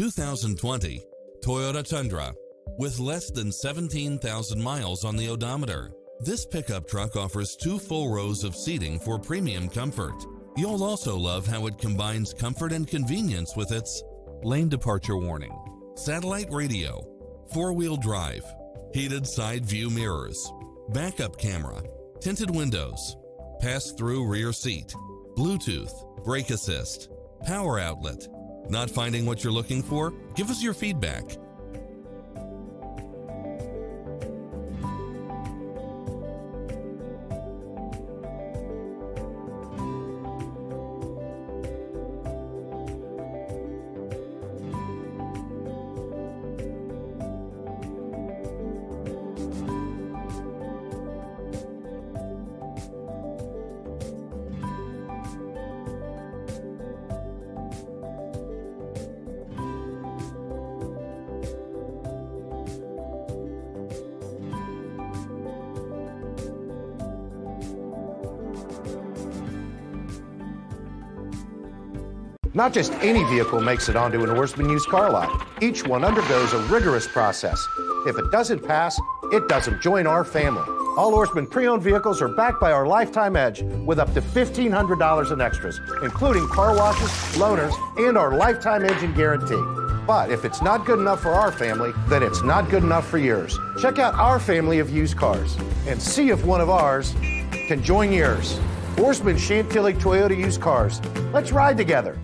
2020 Toyota Tundra with less than 17,000 miles on the odometer. This pickup truck offers two full rows of seating for premium comfort. You'll also love how it combines comfort and convenience with its lane departure warning, satellite radio, four-wheel drive, heated side view mirrors, backup camera, tinted windows, pass-through rear seat, Bluetooth, brake assist, power outlet. Not finding what you're looking for? Give us your feedback. Not just any vehicle makes it onto an Ourisman used car lot. Each one undergoes a rigorous process. If it doesn't pass, it doesn't join our family. All Ourisman pre-owned vehicles are backed by our Lifetime Edge with up to $1,500 in extras, including car washes, loaners, and our Lifetime Engine Guarantee. But if it's not good enough for our family, then it's not good enough for yours. Check out our family of used cars and see if one of ours can join yours. Ourisman Chantilly Toyota Used Cars. Let's ride together.